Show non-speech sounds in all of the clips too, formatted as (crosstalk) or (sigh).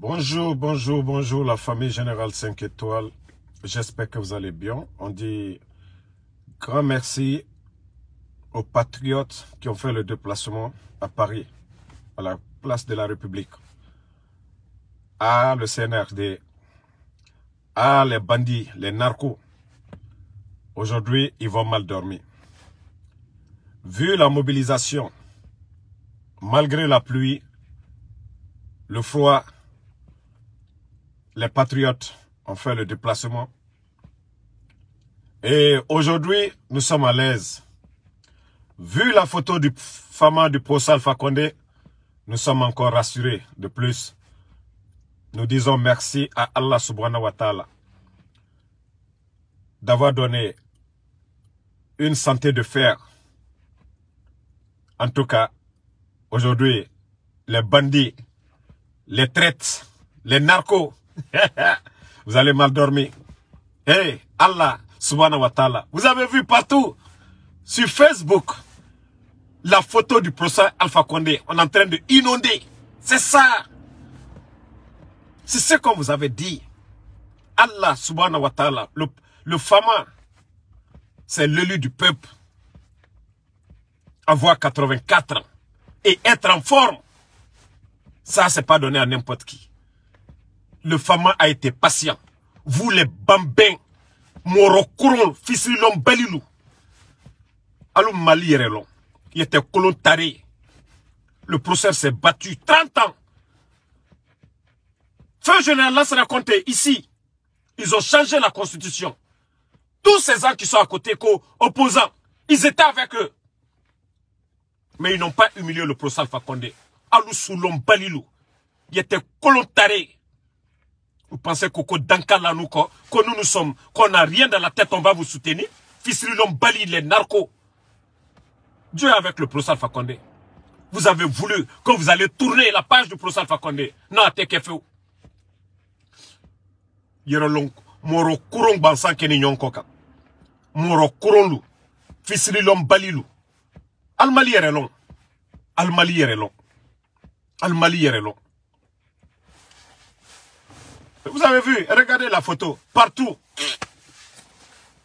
Bonjour, bonjour, bonjour la famille Générale 5 étoiles. J'espère que vous allez bien. On dit grand merci aux patriotes qui ont fait le déplacement à Paris, à la place de la République, à le CNRD, à les bandits, les narcos. Aujourd'hui, ils vont mal dormir. Vu la mobilisation, malgré la pluie, le froid, les patriotes ont fait le déplacement. Et aujourd'hui, nous sommes à l'aise. Vu la photo du fama du procès Alpha Condé, nous sommes encore rassurés. De plus, nous disons merci à Allah subhanahu wa ta'ala d'avoir donné une santé de fer. En tout cas, aujourd'hui, les bandits, les traites, les narcos, (laughs) vous allez mal dormir. Allah subhanahu wa ta'ala. Vous avez vu partout sur Facebook la photo du procès Alpha Condé. On est en train de inonder. C'est ça. C'est ce qu'on vous avait dit. Allah subhanahu wa ta'ala, le, le fama, c'est l'élu du peuple. Avoir 84 ans et être en forme, ça, c'est pas donné à n'importe qui. Le fama a été patient. Vous, les bambins, Morokuron, Fissilon, Belilou. Alou Mali. Il était colon taré. Le procès s'est battu 30 ans. Feu général se raconté ici. Ils ont changé la constitution. Tous ces gens qui sont à côté, opposants, ils étaient avec eux. Mais ils n'ont pas humilié le procès Alpha Condé. Alou Soulon Balilou. Il était colon taré. Vous pensez nous, que nous nous sommes, qu'on n'a rien dans la tête, on va vous soutenir? Fisrilon Bali, les narcos. Dieu avec le Alpha Condé. Vous avez voulu que vous allez tourner la page du Alpha Condé. Non, à Tekefeu. Yerolong, Moro Kurong Bansan Keni Nyonkoka. Moro Kuronglu. Fisrilon Balilou. Almali Yerelong. Almali Yerelong. Almali Yerelong. Vous avez vu, regardez la photo, partout.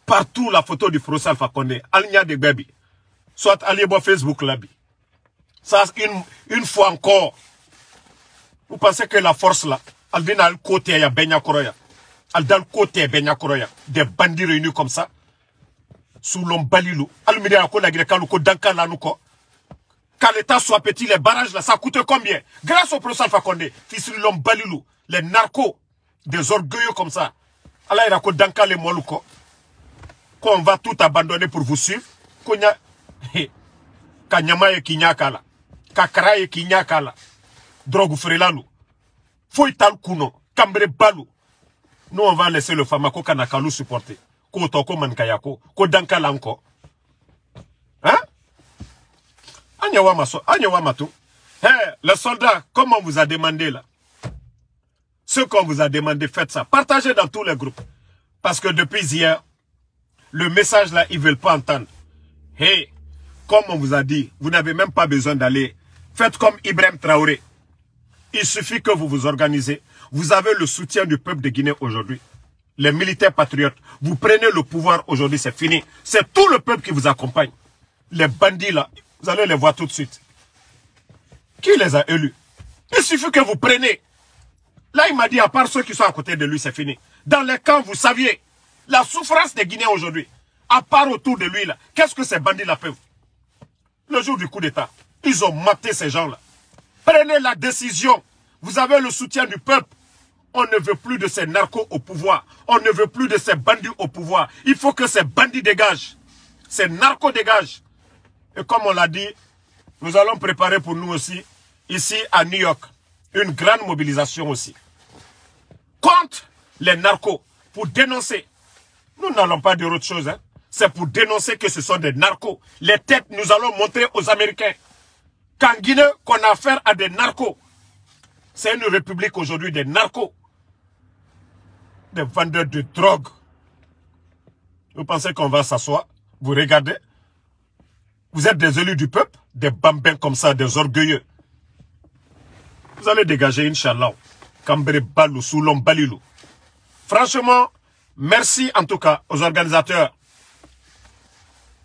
Partout la photo du procès Alpha Condé. De Baby. Soit allez voir Facebook là. Ça, une, une fois encore. Vous pensez que la force là, elle vient à côté, a Benya Koroya. Elle dans le côté, Benya Koroya. Des bandits réunis comme ça. Sous l'ombalilou. Elle me dit à quoi la Quand l'État soit petit, les barrages là, ça coûte combien? Grâce au procès Alpha Condé, fils l'ombalilou, les narcos, des orgueilleux comme ça. Allah il danka les moluko. Qu'on va tout abandonner pour vous suivre? Konya ka nyama ye kinyakala. Ka kara ye kinyakala. Drogue frelalu. Faut tal kuno. Kambre balu. Nous on va laisser le famako kanakalu supporter. Ko toko mankayako. Ko danka lanko. Hein? Anyawa maso. Anyawa matou. Hé, hey, le soldat, comme on vous a demandé là? Ce qu'on vous a demandé, faites ça. Partagez dans tous les groupes. Parce que depuis hier, le message là, ils ne veulent pas entendre. Hey, comme on vous a dit, vous n'avez même pas besoin d'aller. Faites comme Ibrahim Traoré. Il suffit que vous vous organisez. Vous avez le soutien du peuple de Guinée aujourd'hui. Les militaires patriotes, vous prenez le pouvoir aujourd'hui, c'est fini. C'est tout le peuple qui vous accompagne. Les bandits là, vous allez les voir tout de suite. Qui les a élus? Il suffit que vous prenez Là, il m'a dit, à part ceux qui sont à côté de lui, c'est fini. Dans les camps, vous saviez, la souffrance des Guinéens aujourd'hui, à part autour de lui, là, qu'est-ce que ces bandits-là peuvent Le jour du coup d'État, ils ont maté ces gens-là. Prenez la décision. Vous avez le soutien du peuple. On ne veut plus de ces narcos au pouvoir. On ne veut plus de ces bandits au pouvoir. Il faut que ces bandits dégagent. Ces narcos dégagent. Et comme on l'a dit, nous allons préparer pour nous aussi, ici à New York, une grande mobilisation aussi contre les narcos pour dénoncer. Nous n'allons pas dire autre chose. Hein. C'est pour dénoncer que ce sont des narcos. Les têtes, nous allons montrer aux Américains qu'en Guinée, qu'on a affaire à des narcos. C'est une république aujourd'hui des narcos. Des vendeurs de drogue. Vous pensez qu'on va s'asseoir? Vous regardez? Vous êtes des élus du peuple? Des bambins comme ça, des orgueilleux. Vous allez dégager, Inch'Allah. Cambré Balou, Soulon Balilou. Franchement, merci en tout cas aux organisateurs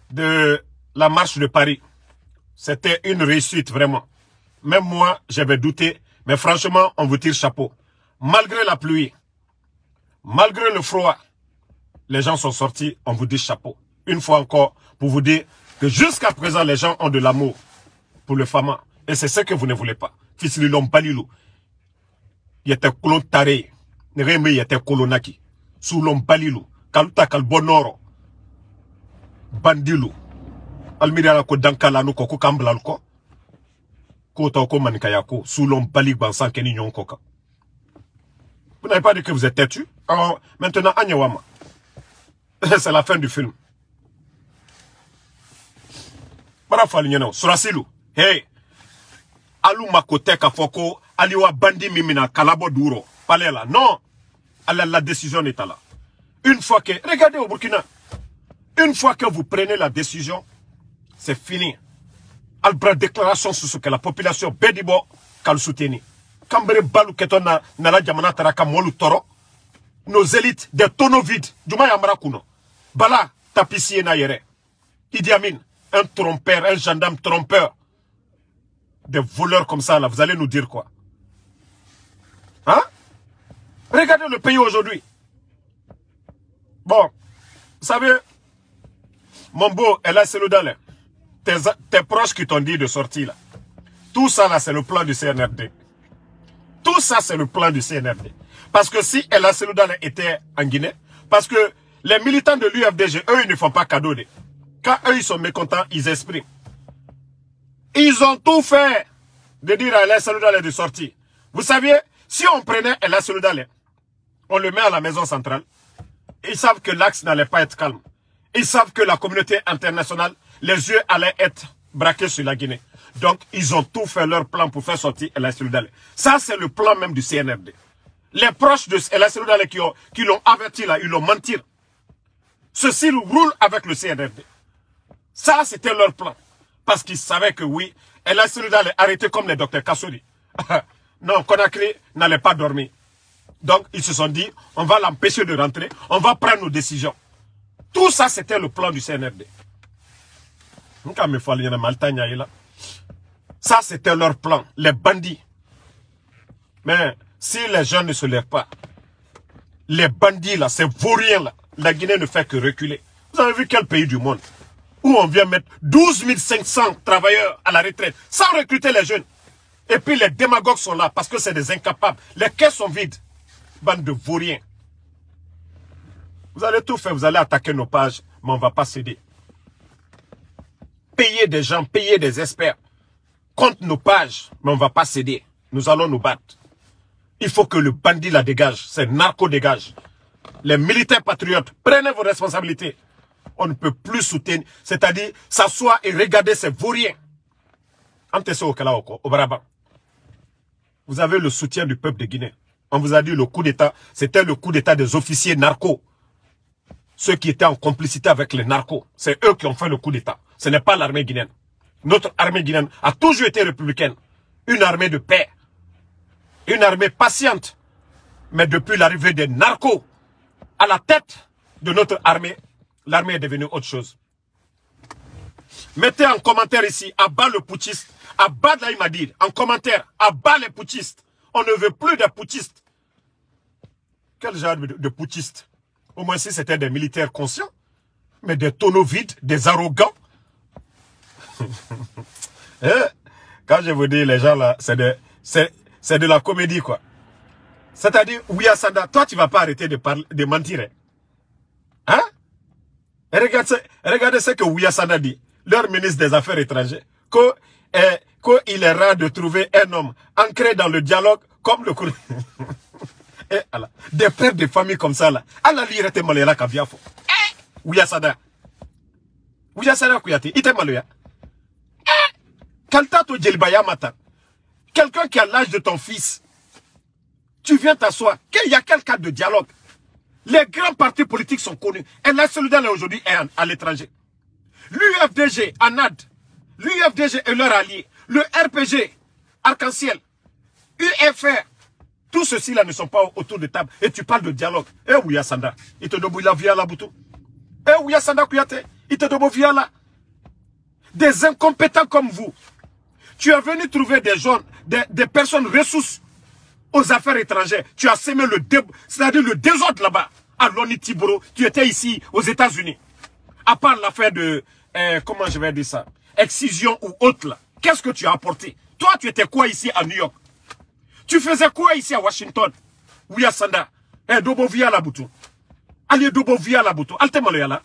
de la marche de Paris. C'était une réussite, vraiment. Même moi, j'avais douté, mais franchement, on vous tire chapeau. Malgré la pluie, malgré le froid, les gens sont sortis, on vous dit chapeau. Une fois encore, pour vous dire que jusqu'à présent, les gens ont de l'amour pour le Fama. Et c'est ce que vous ne voulez pas. Fils l'homme balilou. Il était colon taré. il était colonaki. Sous l'homme balilou. Kaluta kalbonoro. Bandilou. Almiriala ko dankala no ko kamblal ko. Ko to ko manikaya ko. Vous n'avez pas dit que vous êtes têtu? Alors, maintenant, Anyawama. (laughs) C'est la fin du film. Bara fali. Surasilu. Hey. Alu ka foko. Aliwa bandi mimina kalabo duro. Palela. Non. Alors, la décision est là. Une fois que, regardez au Burkina. Une fois que vous prenez la décision, c'est fini. Albra déclaration sur ce que la population Bedibo qu'elle soutenu. Kambere balu ketona na la jamana taraka molu toro. Nos élites des tonneaux vides. Juma yamara kuno. Bala tapissier na yere. Un trompeur, un gendarme trompeur. Des voleurs comme ça vous allez nous dire quoi? Hein? Regardez le pays aujourd'hui. Bon, vous savez, mon beau, elle a tes, tes proches qui t'ont dit de sortir là. Tout ça là, c'est le plan du CNRD. Tout ça, c'est le plan du CNRD. Parce que si El Seloudale était en Guinée, parce que les militants de l'UFDG, eux, ils ne font pas cadeau. De. Quand eux, ils sont mécontents, ils expriment. Ils ont tout fait de dire à El Seloudale de sortir. Vous saviez, si on prenait El Seloudale, on le met à la maison centrale, ils savent que l'axe n'allait pas être calme. Ils savent que la communauté internationale, les yeux allaient être braqués sur la Guinée. Donc, ils ont tout fait leur plan pour faire sortir El Seloudale. Ça, c'est le plan même du CNRD. Les proches de El Seloudale qui l'ont qui averti là, ils l'ont menti. Ceux-ci roulent avec le CNRD. Ça, c'était leur plan. Parce qu'ils savaient que oui, El Seloudale est arrêté comme les docteurs Kassoudi. (laughs) non, Conakry n'allait pas dormir. Donc, ils se sont dit, on va l'empêcher de rentrer, on va prendre nos décisions. Tout ça, c'était le plan du CNRD. Ça, c'était leur plan, les bandits. Mais si les gens ne se lèvent pas, les bandits là, ces vauriens là, la Guinée ne fait que reculer. Vous avez vu quel pays du monde? Où on vient mettre 12 500 travailleurs à la retraite sans recruter les jeunes. Et puis les démagogues sont là parce que c'est des incapables. Les caisses sont vides. Bande de vauriens. Vous allez tout faire, vous allez attaquer nos pages, mais on ne va pas céder. Payer des gens, payer des experts contre nos pages, mais on ne va pas céder. Nous allons nous battre. Il faut que le bandit la dégage, c'est narco dégage. Les militaires patriotes, prenez vos responsabilités. On ne peut plus soutenir, c'est-à-dire s'asseoir et regarder ces vauriens. Vous avez le soutien du peuple de Guinée. On vous a dit le coup d'État, c'était le coup d'État des officiers narcos ceux qui étaient en complicité avec les narcos. C'est eux qui ont fait le coup d'État. Ce n'est pas l'armée guinéenne. Notre armée guinéenne a toujours été républicaine. Une armée de paix. Une armée patiente. Mais depuis l'arrivée des narcos à la tête de notre armée, l'armée est devenue autre chose. Mettez en commentaire ici, à bas le putschiste, à bas en commentaire, à bas les putschistes. On ne veut plus de putschistes. Quel genre de, de putschistes? Au moins si c'était des militaires conscients, mais des tonneaux vides, des arrogants. (laughs) Eh, quand je vous dis les gens là, c'est de, de la comédie quoi. C'est-à-dire, Sada, toi tu vas pas arrêter de, parler, de mentir. Hein? hein? regardez, ce que Sada dit, leur ministre des Affaires étrangères, qu'il eh, est rare de trouver un homme ancré dans le dialogue comme le (laughs) Eh, des pères de famille comme ça, là. Allah lui était malé là, kaviafo. Eh, Ouya Sada. Ouya Sada malé. Eh, Kaltato Djelbaya Mata. Quelqu'un qui a l'âge de ton fils. Tu viens t'asseoir. Il y a quel cas de dialogue Les grands partis politiques sont connus. Et la solidarité aujourd'hui est à l'étranger. L'UFDG, ANAD, l'UFDG est leur allié. Le RPG, Arc-en-Ciel, UFR, Tous ceux-ci-là ne sont pas autour de table. Et tu parles de dialogue. Eh oui, Sanda. Il te demande la via la boutou. Eh oui, Sanda Kuyate. Il te demande via là. Des incompétents comme vous. Tu es venu trouver des gens, des, personnes ressources aux affaires étrangères. Tu as semé le, c'est-à-dire le désordre là-bas. À Tiboro. Tu étais ici aux États-Unis. À part l'affaire de, eh, comment je vais dire ça, excision ou autre là. Qu'est-ce que tu as apporté? Toi, tu étais quoi ici à New York? Tu faisais quoi ici à Washington? Oui, à Sanda? Eh, Dobo via la boutou. Allez, Dobo via la boutou. là.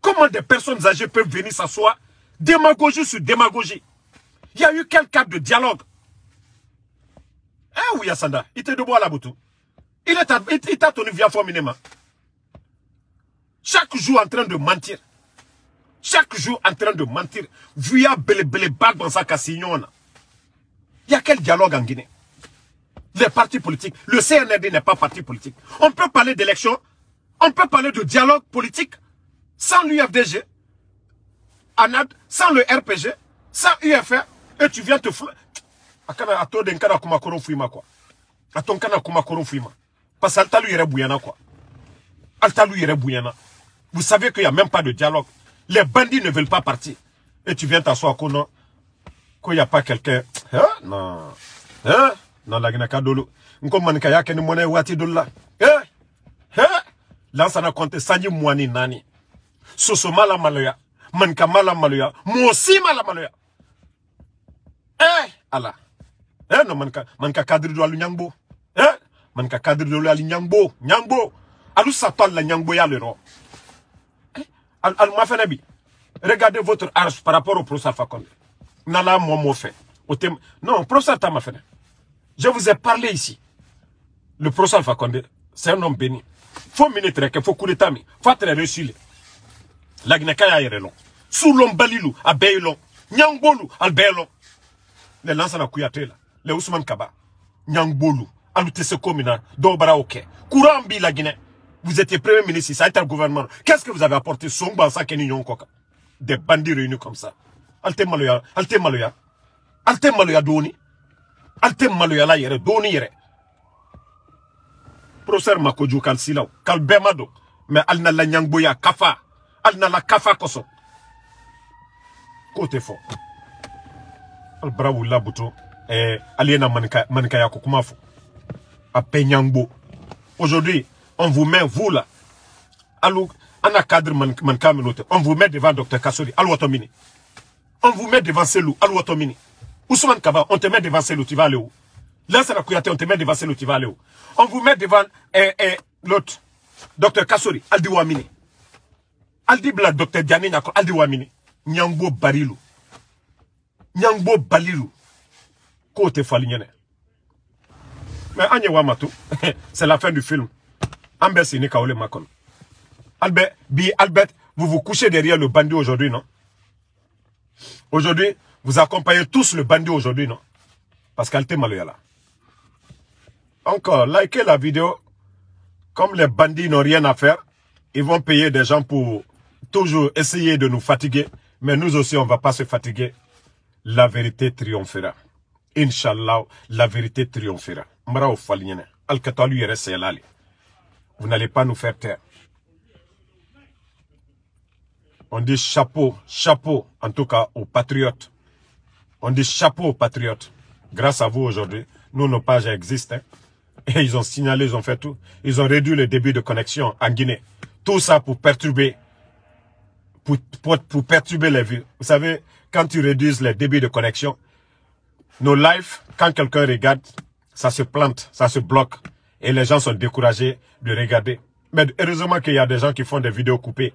Comment des personnes âgées peuvent venir s'asseoir Démagogie sur démagogie? Il y a eu quel cadre de dialogue? Eh oui, Sanda. Il était debout à la boutou. Il t'a tenu via forminement. Chaque jour en train de mentir. Chaque jour en train de mentir. Via bele bele bag dans sa cassignon. Il y a quel dialogue en Guinée? Les partis politiques. Le CNRD n'est pas parti politique. On peut parler d'élection, on peut parler de dialogue politique sans l'UFDG, sans le RPG, sans UFR, et tu viens te foutre. Parce qu'Altalou yere bouyana quoi. Altalou yere bouyana. Vous savez qu'il n'y a même pas de dialogue. Les bandits ne veulent pas partir. Et tu viens t'asseoir qu'on qu'il n'y a pas quelqu'un. Eh non. Eh non la gina kadolo. Nko man ka yake ni mone wati dulla eh eh lansana konte sanyi mwani nani. Soso mala maloya. Man ka mala maloya. Mala maloya. Eh ala. Eh no man ka man ka kadri do alu nyangbo. Eh man ka kadri do alu nyangbo. Nyangbo. La nyangbo ya le al, al mafenabi regardez votre âge par rapport au procès Fakonde nala fait non, professeur Tamafene, je vous ai parlé ici. Le professeur Fakonde, c'est un homme béni. Faut ministre que faut coup d'état mi. Faut être reçu. La gnekaya yere long. Sous l'homme balilou, a beylon. Al beylon. Les lances kuyate là. Les Ousmane Kaba. Nyangbolou. Alouté se komina. Dobra ok. Courant la Guinée. Vous étiez premier ministre, ça a été le gouvernement. Qu'est-ce que vous avez apporté? Des bandits réunis comme ça. Alte maloya. Alte maloya. Alte maloya doni. Alte maloya la yere doni yere. Professeur makoju kal silaw kal bemado. Mais al na la nyangboya kafa. Al na la kafa koso. Côté fo al brawu labuto eh aliena manka manka ya kuma fo ape nyangbo. Aujourd'hui on vous met vous là ana cadre on vous met devant docteur Kassori al watomini on vous met devant Selou al watomini Ousmane Kaba, on te met devant celui tu vas aller où? Lansana Kouyaté, on te met devant celui tu On vous met devant eh, eh, l'autre, docteur Kassori, Aldi Wamini. Aldi Bla, docteur Diané Nyako, Aldi Wamini. Nyangbo Barilou. Nyangbo Balilou. Côté Falignane. Mais Anye Wamatou, (laughs) c'est la fin du film. Ambert Sini Kaole Makon. Albert, Bi Albert, vous vous couchez derrière le bandit aujourd'hui, non? Aujourd'hui, vous accompagnez tous le bandit aujourd'hui, non? Parce qu'elle était là. Encore, likez la vidéo. Comme les bandits n'ont rien à faire, ils vont payer des gens pour toujours essayer de nous fatiguer. Mais nous aussi, on ne va pas se fatiguer. La vérité triomphera. Inch'Allah, la vérité triomphera. Vous n'allez pas nous faire taire. On dit chapeau, chapeau, en tout cas aux patriotes. On dit chapeau aux patriotes. Grâce à vous aujourd'hui, nous, nos pages existent. Hein. Et ils ont signalé, ils ont fait tout. Ils ont réduit le début de connexion en Guinée. Tout ça pour perturber, pour, perturber les vues. Vous savez, quand tu réduis les débits de connexion, nos lives, quand quelqu'un regarde, ça se plante, ça se bloque. Et les gens sont découragés de regarder. Mais heureusement qu'il y a des gens qui font des vidéos coupées.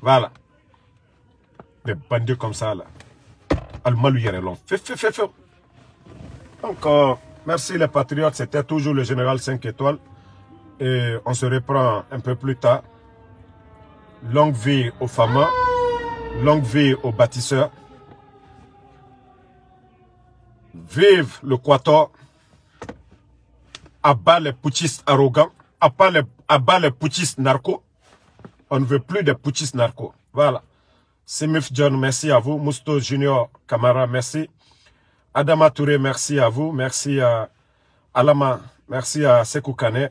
Voilà. Des bandits comme ça, là. Donc, euh, merci les patriotes. C'était toujours le général 5 étoiles. Et on se reprend un peu plus tard. Longue vie aux femmes. Longue vie aux bâtisseurs. Vive le Quator. Abat les putschistes arrogants. Abat les, abat les putschistes narcos. On ne veut plus de putschistes narcos. Voilà. Simif John, merci à vous. Mousto Junior Camara, merci. Adama Touré, merci à vous. Merci à Alama, merci à Sekou Kane.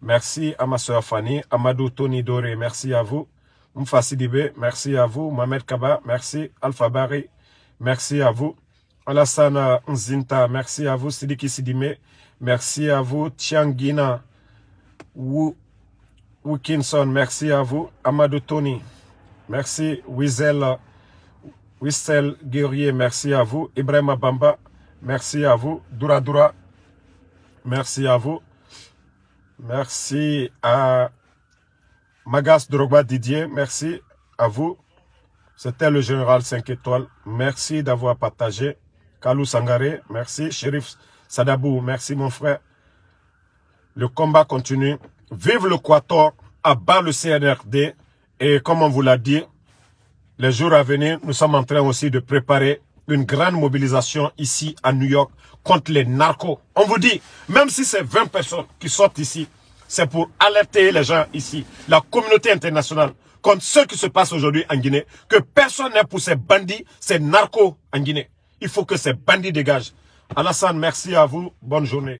Merci à ma soeur Fanny. Amadou Tony Doré, merci à vous. Mfa Sidibé, merci à vous. Mohamed Kaba, merci. Alpha Barry, merci à vous. Alassane Nzinta, merci à vous. Sidiki Sidime, merci à vous. Tiangina Wilkinson, merci à vous. Amadou Tony, merci. Wizel, Wissel Guerrier, merci à vous. Ibrahim Bamba, merci à vous. Dura Dura, merci à vous. Merci à Magas Drogba Didier, merci à vous. C'était le général 5 étoiles. Merci d'avoir partagé. Kalou Sangare, merci. Shérif Sadabou, merci mon frère. Le combat continue. Vive le Quator, abat le CNRD. Et comme on vous l'a dit, les jours à venir, nous sommes en train aussi de préparer une grande mobilisation ici à New York contre les narcos. On vous dit, même si c'est 20 personnes qui sortent ici, c'est pour alerter les gens ici, la communauté internationale, contre ce qui se passe aujourd'hui en Guinée, que personne n'est pour ces bandits, ces narcos en Guinée. Il faut que ces bandits dégagent. Alassane, merci à vous. Bonne journée.